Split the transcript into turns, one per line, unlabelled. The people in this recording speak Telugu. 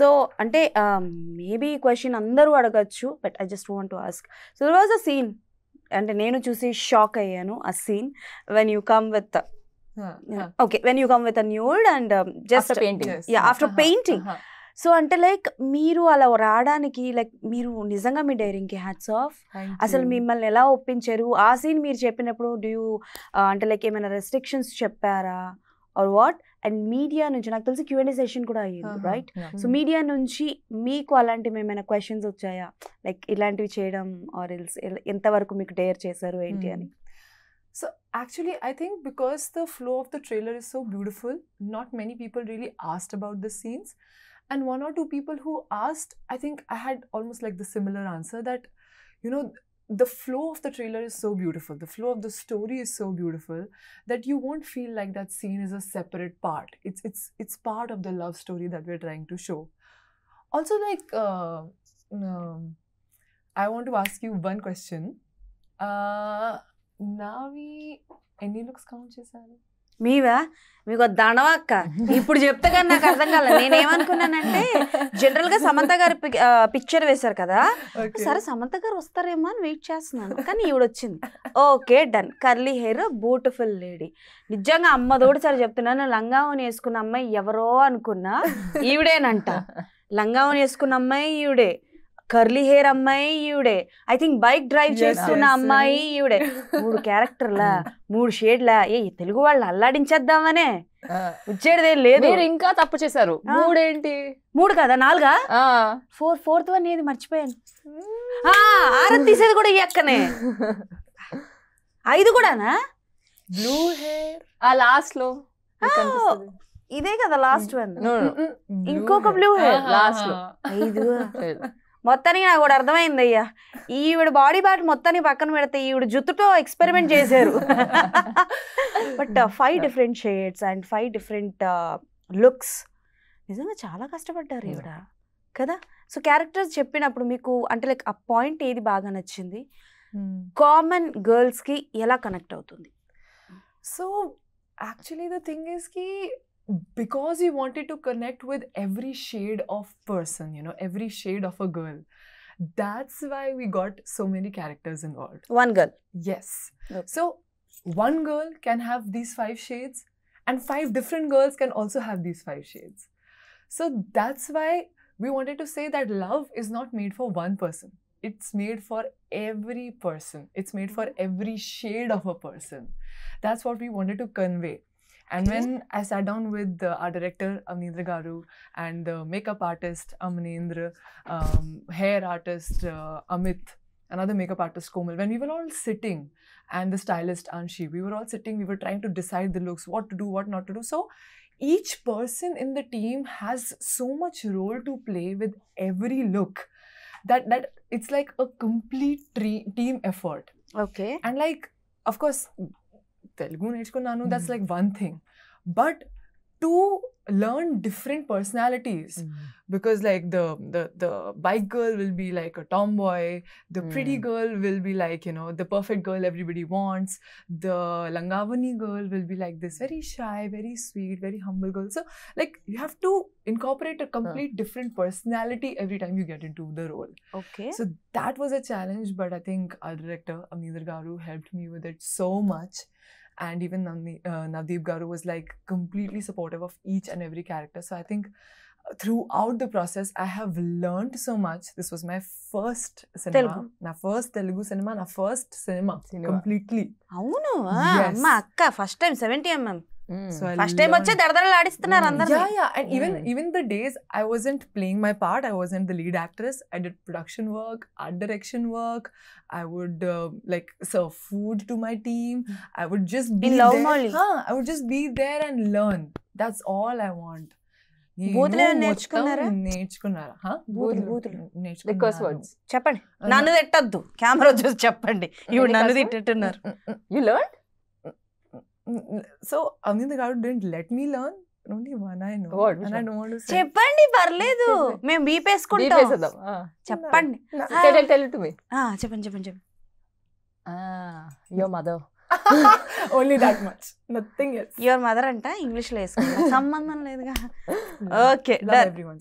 సో అంటే మేబీ క్వశ్చన్ అందరూ అడగచ్చు but I just want to ask. So there was a scene. అంటే నేను చూసి షాక్ అయ్యాను ఆ scene. When you come with okay when you come with a nude and
just
painting after painting so అంటే లైక్ మీరు అలా రావడానికి లైక్ మీరు నిజంగా మీ డైరింగ్కి హ్యాట్స్ ఆఫ్ అసలు మిమ్మల్ని ఎలా ఒప్పించారు? ఆ సీన్ మీరు చెప్పినప్పుడు డూ యూ అంటే లైక్ ఏమైనా రెస్ట్రిక్షన్స్ చెప్పారా? ఆర్ వాట్ అండ్ మీడియా నుంచి నాకు తెలిసి క్యూఎన్ఏ సెషన్ కూడా అయ్యింది రైట్ సో మీడియా నుంచి మీకు అలాంటివి ఏమైనా క్వశ్చన్స్ వచ్చాయా లైక్ ఇలాంటివి చేయడం ఆర్ ఎల్స్ ఎంతవరకు మీకు డేర్ చేశారు ఏంటి అని
So actually, I think because the flow of the trailer is so beautiful, not many people really asked about the scenes. And one or two people who asked, I think I had almost like the similar answer that, you know, the flow of the trailer is so beautiful, the flow of the story is so beautiful that you won't feel like that scene is a separate part. It's it's it's part of the love story that we're trying to show. Also, like uh, um, I want to ask you one question. Uh, Navi, any looks conscious? Are?
మీవా? మీకు దండవక్క ఇప్పుడు చెప్తే కానీ నాకు అర్థం కాలేదు నేనేమనుకున్నానంటే జనరల్గా సమంత గారి పిక్చర్ వేశారు కదా. సరే సమంత గారు వస్తారేమో అని వెయిట్ చేస్తున్నాను. కానీ ఈవిడ వచ్చింది okay done curly hair beautiful lady నిజంగా అమ్మ తోడు సరే చెప్తున్నాను లంగావని వేసుకున్న అమ్మాయి ఎవరో అనుకున్నా ఈవిడేనంట. లంగావని వేసుకున్న అమ్మాయి ఈవిడే. కర్లీ హెయిర్ అమ్మాయి ఈవిడే. ఐ థింక్ బైక్ డ్రైవ్ చేస్తున్న. అమ్మాయి ఈవిడే. మూడు క్యారెక్టర్లా మూడు షేడ్లా. ఏ తెలుగు వాళ్ళు అల్లాడించేద్దామనే. వచ్చేదే లేదు.
మీరు ఇంకా తప్పు చేశారు. మూడేంటి?
మూడు కదా? నాలుగా?
ఆ.
ఫోర్ ఫోర్త్ వన్ ఏది? మర్చిపోయాను. ఆ, ఆరతి తీసేది కూడా ఈ అక్కనే. ఐదు కూడానా?
Blue hair.
ఆ లాస్ట్లో.
ఇదే కదా లాస్ట్ వన్. ఇంకొక blue hair.
Last లో.
ఐదు. మొత్తానికి నాకు కూడా అర్థమైంది అయ్యా. ఈవిడ బాడీ పార్ట్ మొత్తాన్ని పక్కన పెడితే ఈవిడ జుట్టుతో ఎక్స్పెరిమెంట్ చేశారు. But five different shades and five different looks నిజంగా చాలా కష్టపడ్డారు
Yeah.
ఈవిడ. కదా? సో క్యారెక్టర్స్ చెప్పినప్పుడు మీకు అంటే లైక్ ఆ పాయింట్ ఏది బాగా నచ్చింది? కామన్ గర్ల్స్కి ఎలా కనెక్ట్ అవుతుంది?
So actually the thing is ki because he wanted to connect with every shade of person, you know, every shade of a girl. That's why we got so many characters involved.
One girl.
Yes.
Okay.
So one girl can have these five shades, and five different girls can also have these five shades. So that's why we wanted to say that love is not made for one person. It's made for every person. It's made for mm-hmm. every shade of a person. That's what we wanted to convey. And when I sat down with uh, our director Amnindra Garu and the makeup artist Amanendra, um, hair artist uh, Amit, another makeup artist Komal, when we were all sitting and the stylist Anshi, we were all sitting, we were trying to decide the looks, what to do, what not to do. So each person in the team has so much role to play with every look that that it's like a complete tre- team effort.
Okay.
And like, of course, Telugu నేర్చుకున్నాను, that's like one thing. But to learn different personalities. Because like the the the bike girl will be like a tomboy the pretty
Mm.
girl will be like you know the perfect girl everybody wants the langavani girl will be like this very shy very sweet very humble girl. So like you have to incorporate a complete different personality every time you get into the role.
Okay.
So that was a challenge but i think our director amnidhar garu helped me with it so much and even Navni- uh, navdeep garu was like completely supportive of each and every character so i think uh, throughout the process i have learned so much this was my first cinema
Telugu.
my first telugu cinema my first cinema
Cinema.
completely
అవును ఆ,
Yes.
అమ్మ అక్క first time seventy mm
so I
first time వచ్చి
learned-
దడదడలు ఆడిస్తున్నారు
Mm.
అందరు
yeah yeah and even
Mm.
even the days i wasn't playing my part i wasn't the lead actress i did production work art direction work i would uh, like serve food to my team i would just be
In Love
there
Molly.
huh, i would just be there and learn that's all i want
బూతులు ఏమైనా
నేను
నేర్చుకున్నారా?
నేర్చుకున్నారా.
చెప్పండి
Uh,
నన్ను తిట్టద్దు కెమెరా చూసి చెప్పండి ఇవి నన్ను? తిట్టున్నారు
Mm, mm, Mm, mm. so Amnindra Garu didn't let me learn only one i know
What?
And i don't want to say
చెప్పండి పర్లేదు మేము బీపేసుకుంటాం
బీపేసేద్దాం. ఆ.
చెప్పండి. ఆ.
Tell, tell it to me.
ఆ, చెప్పండి చెప్పండి చెప్పండి
Ah, your mother.
only that much nothing else
your mother అంట ఇంగ్లీష్లో వేసుకుంటా సంబంధం లేదుగా ఓకే
everyone